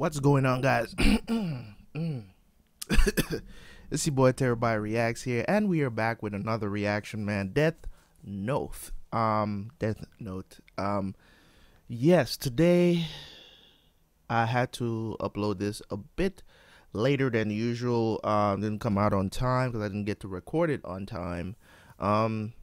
What's going on, guys? it's your boy Terabyt Reacts here, and we are back with another reaction, man. Death Note. Um, Death Note. Um, yes, today I had to upload this a bit later than usual. Um, didn't come out on time because I didn't get to record it on time. Um,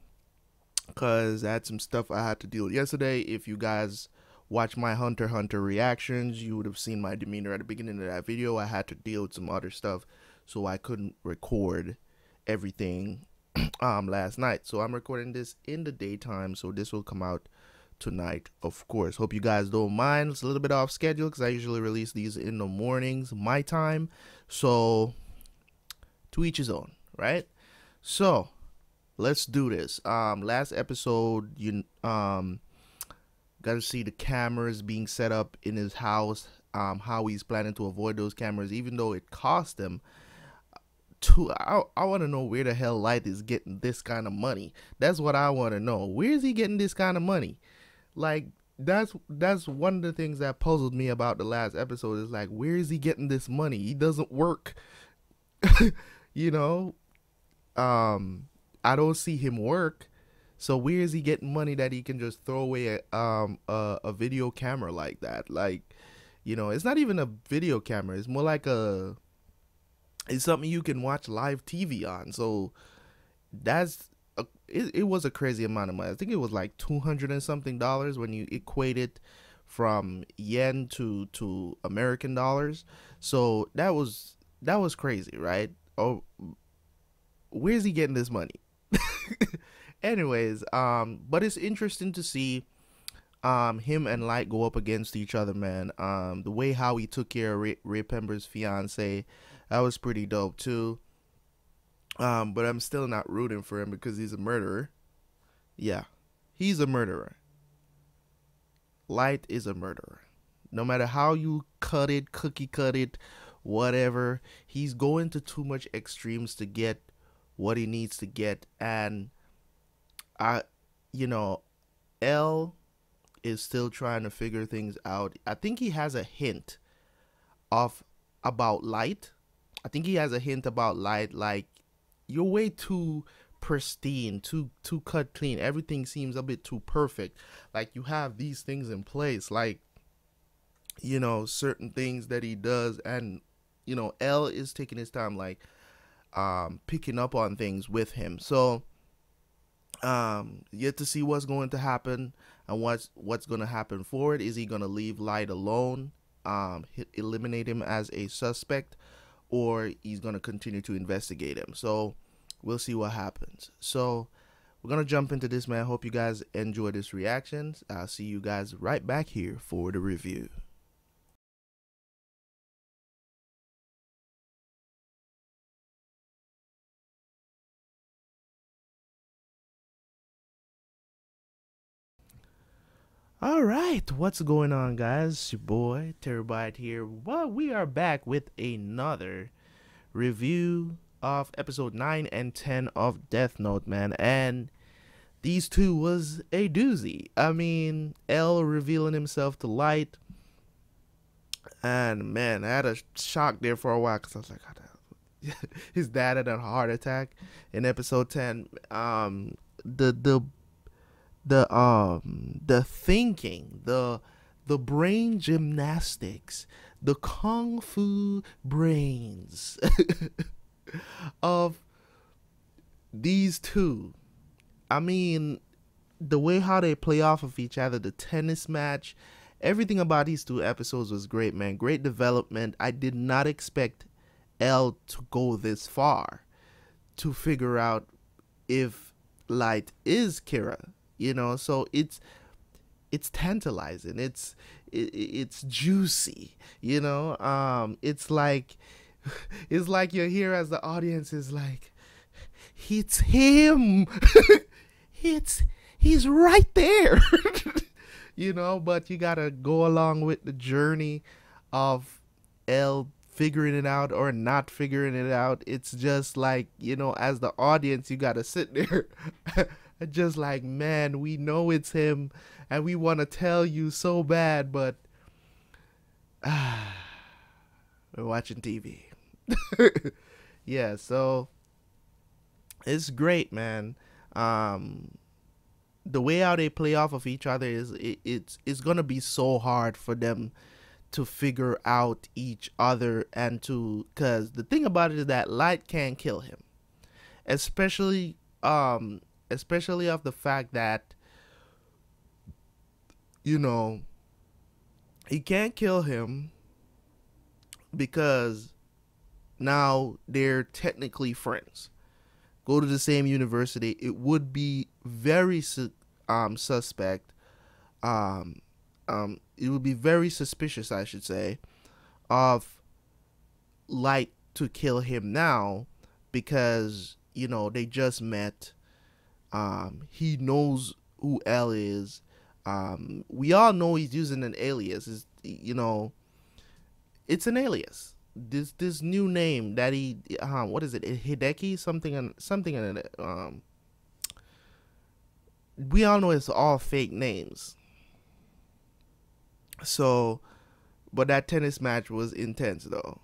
because I had some stuff I had to deal with yesterday. If you guys watch my Hunter Hunter reactions, you would have seen my demeanor at the beginning of that video. I had to deal with some other stuff, so I couldn't record everything um last night. So I'm recording this in the daytime, so this will come out tonight, of course. Hope you guys don't mind. It's a little bit off schedule because I usually release these in the mornings, my time. So to each his own, right? So let's do this. Um, last episode, you um to see the cameras being set up in his house. Um, how he's planning to avoid those cameras, even though it cost him. To I, I want to know where the hell Light is getting this kind of money. That's what I want to know. Where is he getting this kind of money? Like that's that's one of the things that puzzled me about the last episode. Is like where is he getting this money? He doesn't work. you know, um, I don't see him work. So where is he getting money that he can just throw away a, um a, a video camera like that? Like, you know, it's not even a video camera. It's more like a it's something you can watch live TV on. So that's a, it, it was a crazy amount of money. I think it was like 200 and something dollars when you equate it from yen to to American dollars. So that was that was crazy, right? Oh, where's he getting this money? Anyways, um, but it's interesting to see um him and Light go up against each other, man. Um, the way how he took care of Ray, Ray Penber's fiance, that was pretty dope too. Um, but I'm still not rooting for him because he's a murderer. Yeah, he's a murderer. Light is a murderer. No matter how you cut it, cookie cut it, whatever, he's going to too much extremes to get what he needs to get and I, you know, L is still trying to figure things out. I think he has a hint of about light. I think he has a hint about light. Like you're way too pristine, too too cut clean. Everything seems a bit too perfect. Like you have these things in place. Like you know certain things that he does, and you know L is taking his time, like um picking up on things with him. So um, yet to see what's going to happen and what's what's going to happen forward. Is he going to leave Light alone, um, eliminate him as a suspect, or he's going to continue to investigate him? So we'll see what happens. So we're gonna jump into this, man. Hope you guys enjoy this reaction. I'll see you guys right back here for the review. All right, what's going on, guys? Your boy Terabyt here. Well, we are back with another review of episode 9 and 10 of Death Note, man. And these two was a doozy. I mean, L revealing himself to Light. And man, I had a shock there for a while because I was like, his dad had a heart attack in episode 10. Um, the the the um the thinking, the the brain gymnastics, the kung fu brains of these two. I mean, the way how they play off of each other, the tennis match, everything about these two episodes was great, man. Great development. I did not expect L to go this far to figure out if Light is Kira you know? So it's it's tantalizing. It's it, it's juicy you know? Um it's like it's like you're here as the audience is like it's him. It's he's right there. You know? But you gotta go along with the journey of l figuring it out or not figuring it out. It's just like you know as the audience you gotta sit there just like, man, we know it's him and we want to tell you so bad, but we're watching TV. yeah, so it's great, man. Um, the way how they play off of each other is it, it's it's gonna be so hard for them to figure out each other and to because the thing about it is that light can't kill him especially um especially of the fact that you know he can't kill him because now they're technically friends. Go to the same university. It would be very um suspect um um it would be very suspicious i should say of light to kill him now because you know they just met um he knows who l is. Um we all know he's using an alias. Is you know it's an alias. This this new name that he um what is it? Hideki? Something and something um we all know it's all fake names. So but that tennis match was intense though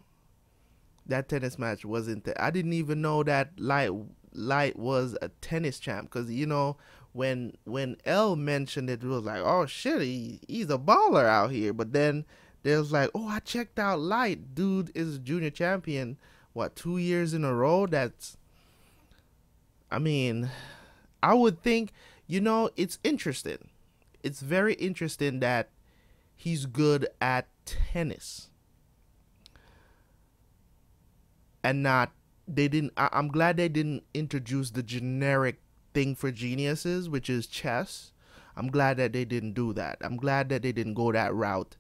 that tennis match wasn't i didn't even know that light light was a tennis champ because you know when when l mentioned it, it was like oh shit he, he's a baller out here. But then there's like oh i checked out light. Dude is a junior champion what two years in a row? That's i mean i would think you know it's interesting. It's very interesting that he's good at tennis and not they didn't I, i'm glad they didn't introduce the generic thing for geniuses which is chess. I'm glad that they didn't do that. I'm glad that they didn't go that route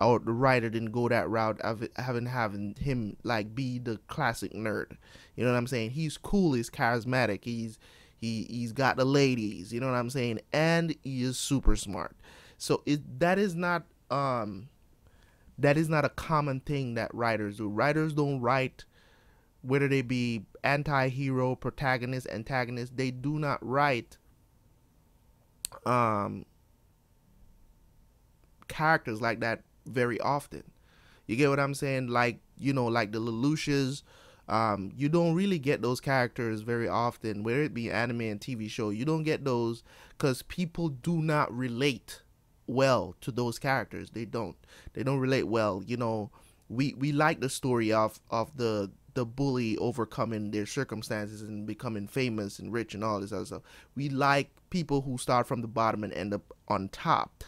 or the writer didn't go that route of having having him like be the classic nerd. You know what i'm saying? He's cool he's charismatic he's he he's got the ladies you know what i'm saying? And he is super smart. So it that is not um that is not a common thing that writers do. Writers don't write whether they be anti-hero protagonist antagonist they do not write um characters like that very often. You get what i'm saying? Like you know like the lelouches um you don't really get those characters very often whether it be anime and tv show you don't get those because people do not relate well to those characters. They don't. They don't relate well. You know we we like the story of of the the bully overcoming their circumstances and becoming famous and rich and all this other stuff. We like people who start from the bottom and end up on top.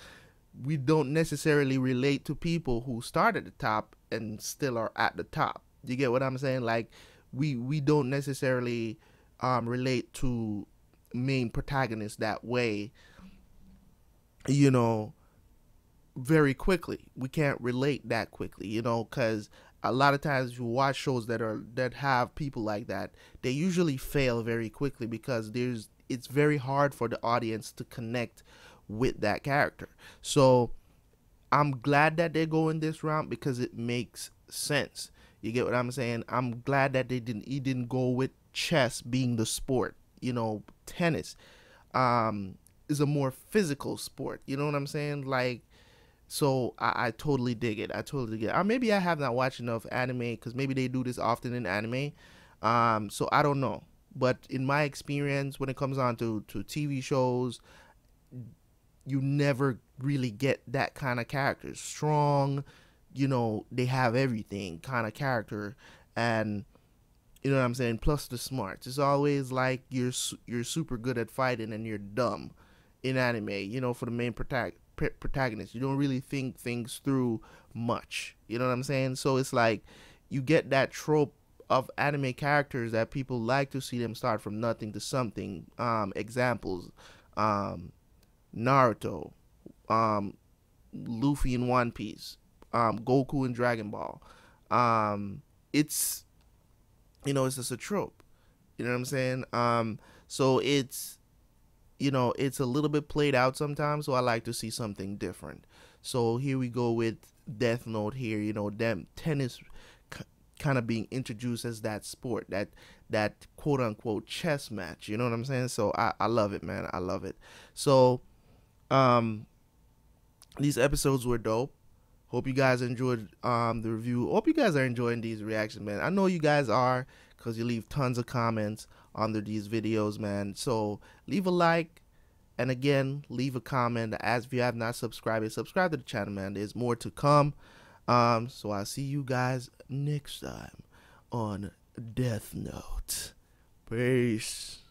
We don't necessarily relate to people who start at the top and still are at the top. You get what I'm saying? Like we we don't necessarily um, relate to main protagonists that way. You know, very quickly. We can't relate that quickly, you know, because a lot of times you watch shows that are that have people like that they usually fail very quickly because there's it's very hard for the audience to connect with that character. So i'm glad that they're going this route because it makes sense. You get what i'm saying? I'm glad that they didn't he didn't go with chess being the sport you know tennis. Um is a more physical sport. You know what i'm saying? Like so I, I totally dig it. I totally dig it. Or maybe I have not watched enough anime because maybe they do this often in anime. Um, so I don't know. But in my experience, when it comes on to, to TV shows, you never really get that kind of character. Strong, you know, they have everything kind of character. And you know what I'm saying? Plus the smarts. It's always like you're you're super good at fighting and you're dumb in anime. You know, for the main protagonist protagonist. You don't really think things through much. You know what I'm saying? So it's like you get that trope of anime characters that people like to see them start from nothing to something. Um, examples, um, Naruto, um, Luffy in One Piece, um, Goku in Dragon Ball. Um, it's you know it's just a trope. You know what I'm saying? Um, so it's you know, it's a little bit played out sometimes, so I like to see something different. So here we go with Death Note here, you know, them tennis kind of being introduced as that sport, that that quote unquote chess match, you know what I'm saying? So I, I love it, man. I love it. So um these episodes were dope. Hope you guys enjoyed um, the review. Hope you guys are enjoying these reactions, man. I know you guys are because you leave tons of comments under these videos, man. So leave a like. And again, leave a comment. As if you have not subscribed, subscribe to the channel, man. There's more to come. Um, so I'll see you guys next time on Death Note. Peace.